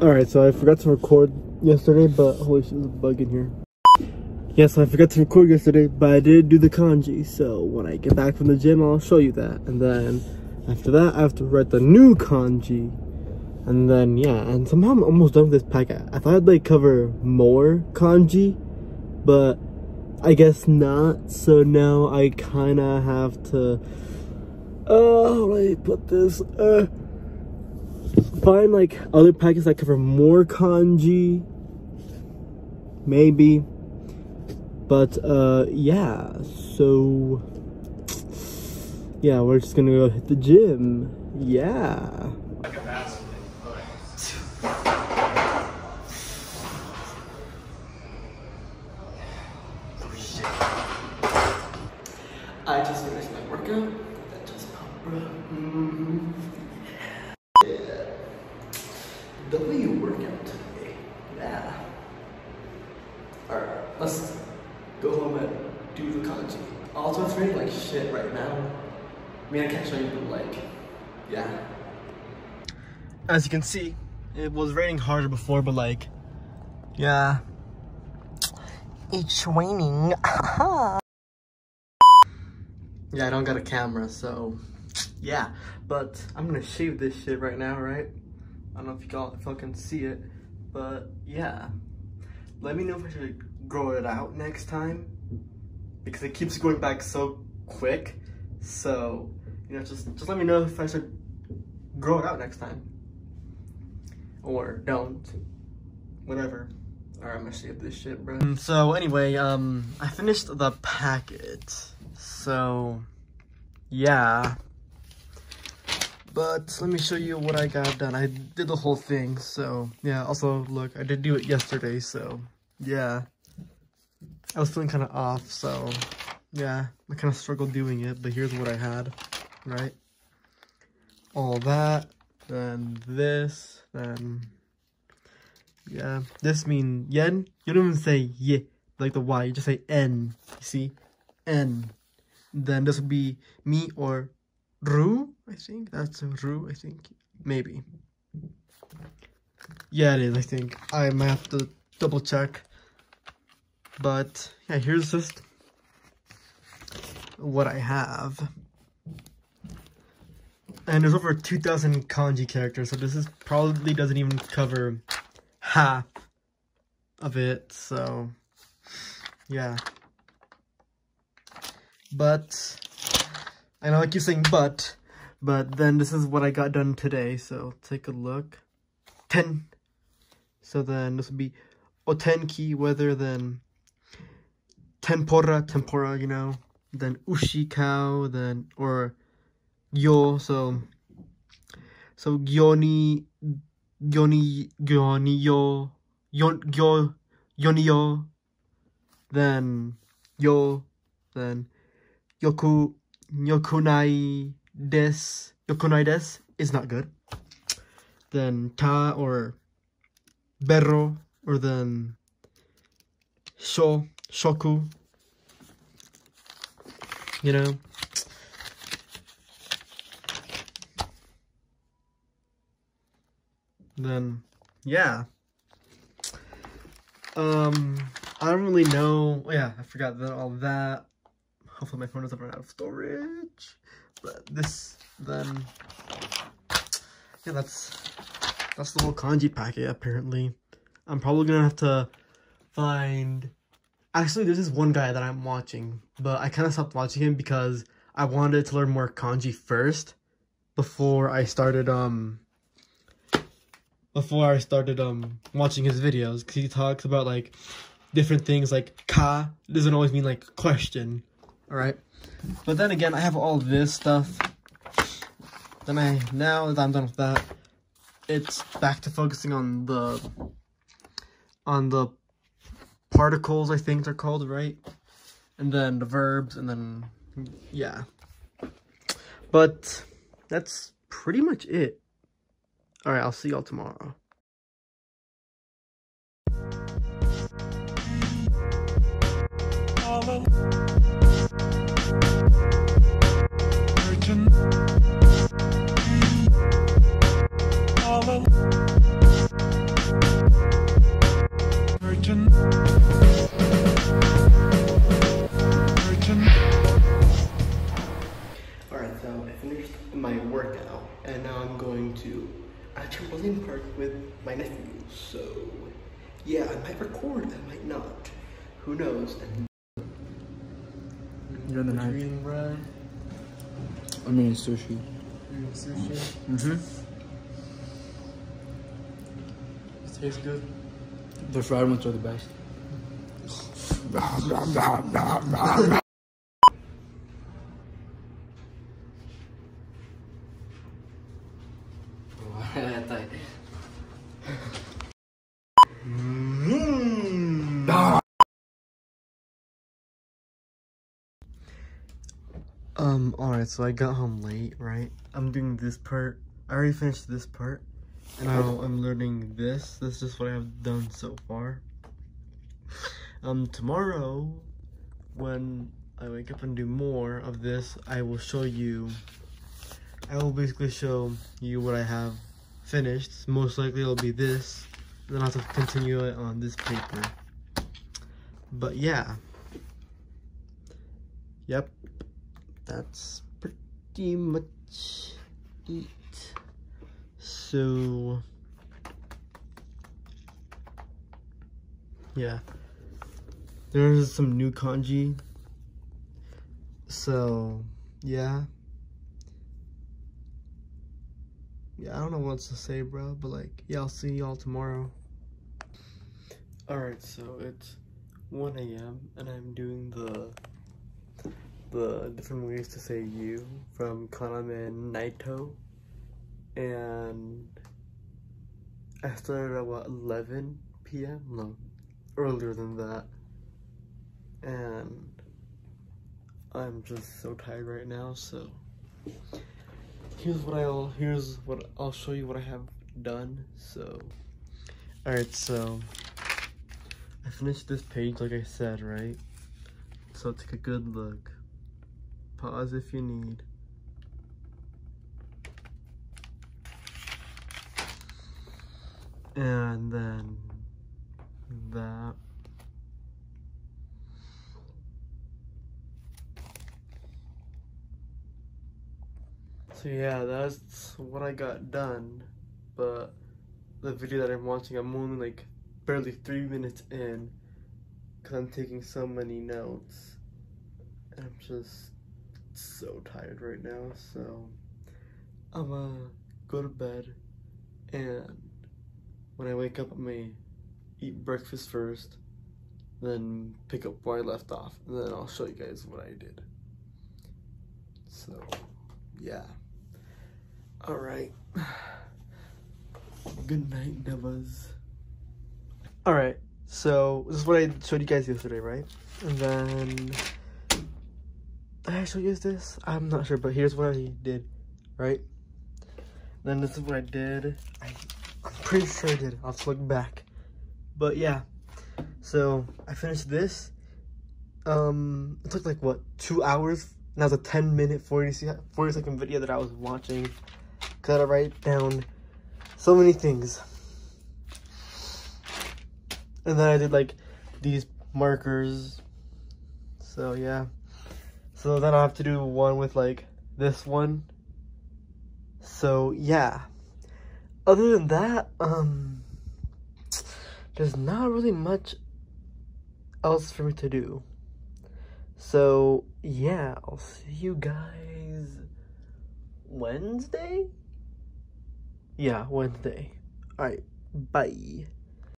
Alright, so I forgot to record yesterday, but holy shit, there's a bug in here. Yeah, so I forgot to record yesterday, but I did do the kanji. So when I get back from the gym, I'll show you that. And then after that, I have to write the new kanji. And then, yeah, and somehow I'm almost done with this packet. I thought I'd like cover more kanji, but I guess not. So now I kind of have to, oh, let me put this, uh, find like other packets that cover more kanji, maybe. But uh, yeah, so yeah, we're just gonna go hit the gym. Yeah. I just finished my workout. That just popped, bro. Mm-hmm. Yeah. W workout today. Yeah. Alright, let's go home and do the kanji. Also, it's like shit right now. I mean, I can't show you, but like, yeah. As you can see, it was raining harder before, but like, yeah. It's raining. yeah, I don't got a camera, so yeah. But I'm gonna shave this shit right now, right? I don't know if you all fucking see it, but yeah. Let me know if I should grow it out next time because it keeps going back so quick. So, you know, just just let me know if I should grow it out next time or don't. Whatever. Alright, I'm gonna shave this shit, bro. Mm, So anyway, um, I finished the packet. So, yeah. But let me show you what I got done. I did the whole thing, so yeah. Also, look, I did do it yesterday, so yeah. I was feeling kind of off, so yeah. I kind of struggled doing it, but here's what I had, right? All that, then this, then yeah. This mean yen. You don't even say ye like the y. You just say n. You see, n. Then this would be me or ru. I think that's ru. I think maybe. Yeah, it is. I think I might have to double check. But yeah, here's just what I have. And there's over 2,000 kanji characters, so this is probably doesn't even cover half of it, so yeah. But I know I keep saying but, but then this is what I got done today, so take a look. 10. So then this would be otenki, weather then tempura, tempura, you know, then ushi cow, then, or yo, so, so gyoni, gyoni, gyoni yo, yon, gyo, yoni yo, then yo, then yoku, yokunai des, yokunai des is not good. Then ta or berro, or then sho, shoku, you know. Then, yeah. Um, I don't really know. Oh, yeah, I forgot that all that. Hopefully my phone doesn't run out of storage. But this, then, yeah, that's that's the whole kanji packet. Apparently, I'm probably gonna have to find. Actually, there's this one guy that I'm watching, but I kind of stopped watching him because I wanted to learn more kanji first before I started um before I started um watching his videos because he talks about like different things like ka doesn't always mean like question, all right. But then again, I have all this stuff. Then I now that I'm done with that, it's back to focusing on the on the particles. I think they're called right, and then the verbs, and then yeah. But that's pretty much it. All right, I'll see y'all tomorrow. My workout, and now I'm going to a trampoline park with my nephew. So, yeah, I might record, I might not. Who knows? And You're the what you knife. eating, Brian? I'm eating sushi. You eating sushi? Mm-hmm. It tastes good. The fried ones are the best. Um, alright, so I got home late, right? I'm doing this part. I already finished this part. And now I'm learning this. This is what I've done so far. Um, tomorrow, when I wake up and do more of this, I will show you. I will basically show you what I have finished. Most likely it'll be this. Then I'll have to continue it on this paper. But yeah. Yep that's pretty much it. So, yeah, there's some new kanji. So, yeah. Yeah, I don't know what to say, bro, but like, yeah, I'll see y'all tomorrow. Alright, so it's 1 a.m. and I'm doing the the different ways to say you from Kaname Naito. And I started at what 11 p.m. No, earlier than that. And I'm just so tired right now. So here's what I'll here's what I'll show you what I have done. So all right, so I finished this page like I said, right? So take a good look. Pause if you need. And then that. So yeah, that's what I got done. But the video that I'm watching, I'm only like barely three minutes in because I'm taking so many notes. And I'm just so tired right now, so I'm gonna go to bed and when I wake up, I'm gonna eat breakfast first, then pick up where I left off, and then I'll show you guys what I did. So, yeah. Alright. Good night, Devas. Alright, so this is what I showed you guys yesterday, right? And then I actually you this? I'm not sure, but here's what I did, right? Then this is what I did. I, I'm pretty sure I did. I'll look back. But yeah, so I finished this. Um, it took like what two hours? And that was a 10 minute 40, 40 second video that I was watching. Cause I had to write down so many things. And then I did like these markers. So yeah. So then I'll have to do one with like this one. So yeah. Other than that, um there's not really much else for me to do. So yeah, I'll see you guys Wednesday? Yeah, Wednesday. Alright, bye.